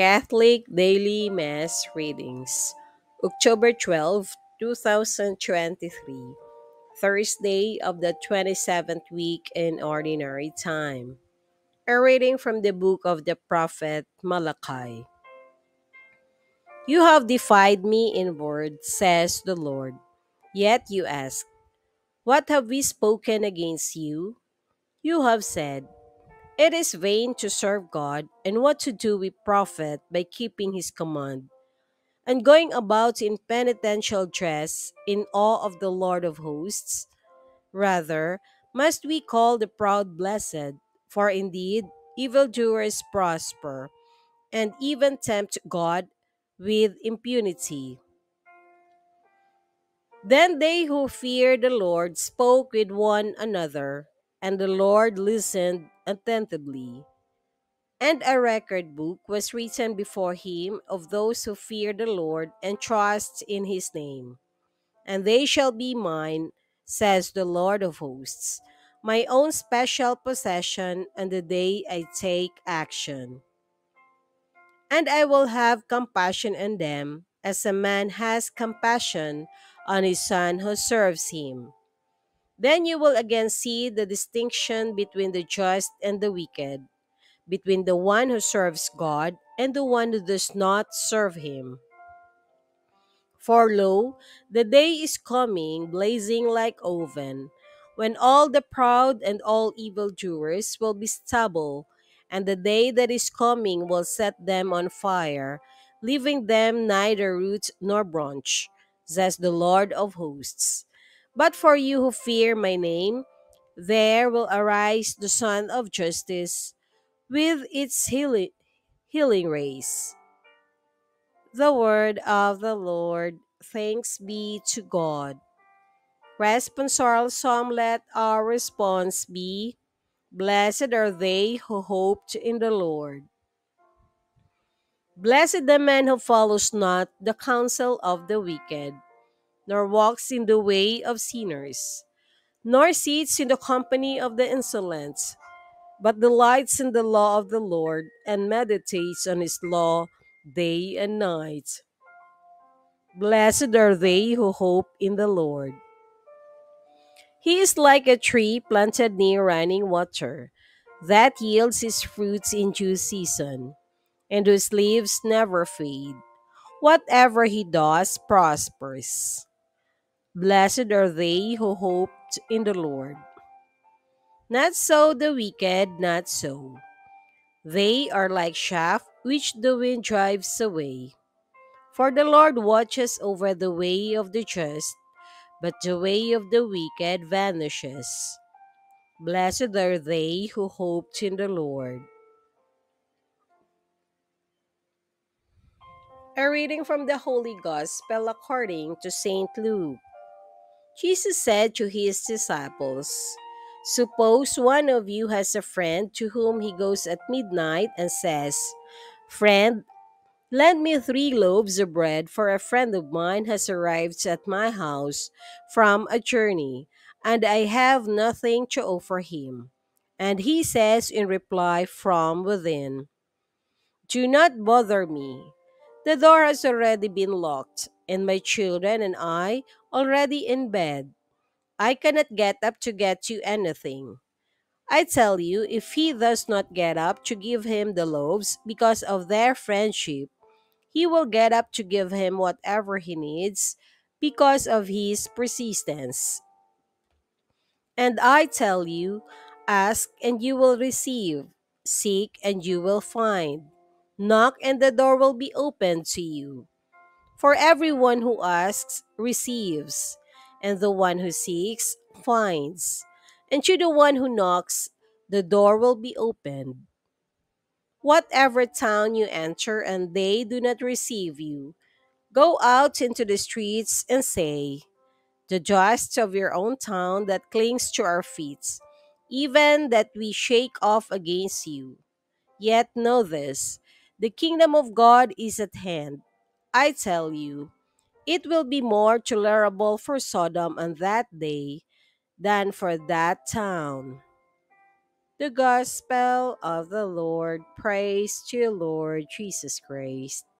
Catholic Daily Mass Readings, October 12, 2023, Thursday of the 27th week in Ordinary Time. A reading from the book of the prophet Malachi. You have defied me in word, says the Lord. Yet you ask, What have we spoken against you? You have said, It is vain to serve God, and what to do we profit by keeping his command, and going about in penitential dress in awe of the Lord of hosts? Rather, must we call the proud blessed, for indeed evildoers prosper, and even tempt God with impunity. Then they who feared the Lord spoke with one another, and the Lord listened attentively. And a record book was written before him of those who fear the Lord and trust in his name. And they shall be mine, says the Lord of hosts, my own special possession on the day I take action. And I will have compassion on them, as a man has compassion on his son who serves him. Then you will again see the distinction between the just and the wicked, between the one who serves God and the one who does not serve him. For lo, the day is coming, blazing like oven, when all the proud and all evildoers will be stubble, and the day that is coming will set them on fire, leaving them neither root nor branch, says the Lord of hosts. But for you who fear my name, there will arise the Sun of Justice with its healing, healing rays. The word of the Lord. Thanks be to God. Responsorial Psalm let our response be Blessed are they who hoped in the Lord. Blessed the man who follows not the counsel of the wicked, nor walks in the way of sinners, nor sits in the company of the insolent, but delights in the law of the Lord and meditates on his law day and night. Blessed are they who hope in the Lord. He is like a tree planted near running water that yields its fruits in due season, and whose leaves never fade. Whatever he does prospers. Blessed are they who hoped in the Lord. Not so the wicked, not so. They are like chaff which the wind drives away. For the Lord watches over the way of the just, but the way of the wicked vanishes. Blessed are they who hoped in the Lord. A reading from the Holy Gospel according to St. Luke. Jesus said to his disciples, Suppose one of you has a friend to whom he goes at midnight and says, Friend, lend me three loaves of bread, for a friend of mine has arrived at my house from a journey, and I have nothing to offer him. And he says in reply from within, Do not bother me. The door has already been locked, and my children and I already in bed. I cannot get up to get you anything. I tell you, if he does not get up to give him the loaves because of their friendship, he will get up to give him whatever he needs because of his persistence. And I tell you, ask and you will receive, seek and you will find, knock and the door will be opened to you. For everyone who asks receives, and the one who seeks finds, and to the one who knocks, the door will be opened. Whatever town you enter and they do not receive you, go out into the streets and say, The dust of your own town that clings to our feet, even that we shake off against you. Yet know this the kingdom of God is at hand. I tell you, it will be more tolerable for Sodom on that day than for that town. The Gospel of the Lord. Praise to you, Lord Jesus Christ.